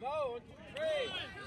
Go, three.